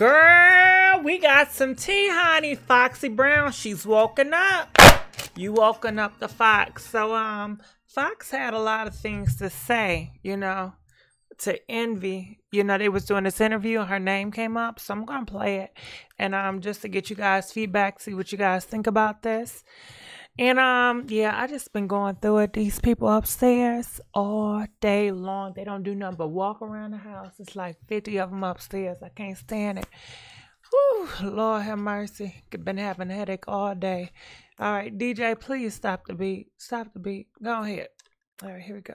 Girl, we got some tea, honey. Foxy Brown, she's woken up. You woken up the Fox. So, um, Fox had a lot of things to say, you know, to envy. You know, they was doing this interview and her name came up, so I'm gonna play it. And um just to get you guys feedback, see what you guys think about this. And um, yeah, I just been going through it. These people upstairs all day long. They don't do nothing but walk around the house. It's like 50 of them upstairs. I can't stand it. Whew, Lord have mercy. Been having a headache all day. All right, DJ, please stop the beat. Stop the beat. Go ahead. All right, here we go.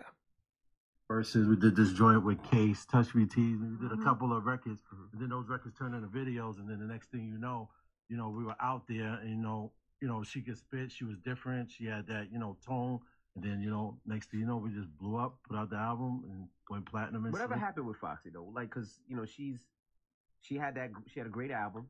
Versus we did this joint with Case, Touch Me Tease, and we did a Mhm. couple of records. And then those records turned into videos, and then the next thing you know, you know, we were out there, and you know, you know, she could spit. She was different. She had that, you know, tone. And then, you know, next thing you know, we just blew up, put out the album, and went platinum. And Whatever happened with Foxy though, like, cause you know she's she had that she had a great album,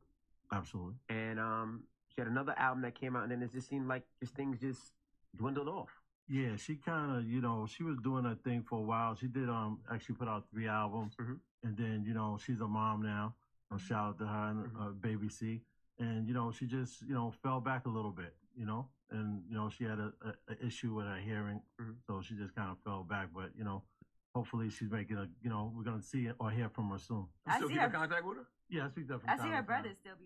Absolutely. and um she had another album that came out, and then it just seemed like just things just dwindled off. Yeah, she kind of, you know, she was doing her thing for a while. She did um actually put out three albums, Mhm. and then you know she's a mom now. So shout out to her and Mhm. uh, baby C. And you know she just you know fell back a little bit, you know, and you know she had a, a, a issue with her hearing, Mhm. so she just kind of fell back. But you know, hopefully she's making a, you know, we're gonna see it or hear from her soon. I still see her- contact with her. Yeah, I speak that from I see her brother still be.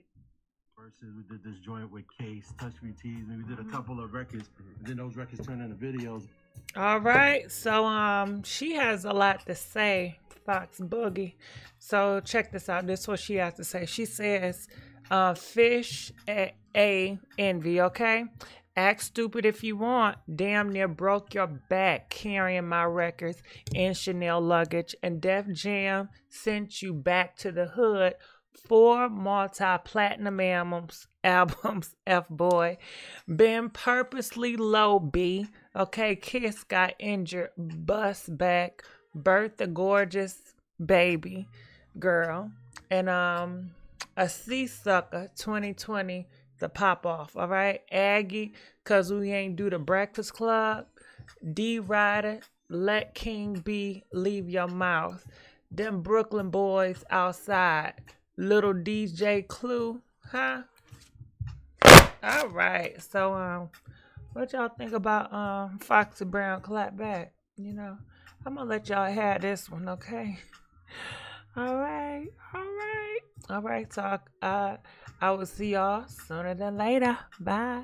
Versus we did this joint with Case, Touch Me Tease, and we did a Mhm. couple of records. And then those records turned into videos. All right. So um she has a lot to say, Fox Boogie. So check this out. This is what she has to say. She says, uh fish a, a envy, okay? Act stupid if you want. Damn near broke your back carrying my records and Chanel luggage. And Def Jam sent you back to the hood. Four multi-platinum albums, albums, F boy. Been purposely low B. Okay, Kiss got injured, bust back, birthed a gorgeous baby girl, and um a sea sucker 2020 to pop off. All right, Aggie, cause we ain't do the Breakfast Club. D Rider, let King be, leave your mouth. Them Brooklyn boys outside. Little DJ Clue, huh? All right. So um what y'all think about um Foxy Brown clap back? You know, I'm gonna let y'all have this one, okay? All right, all right, all right. Talk. Uh, I will see y'all sooner than later. Bye.